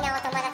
なお友達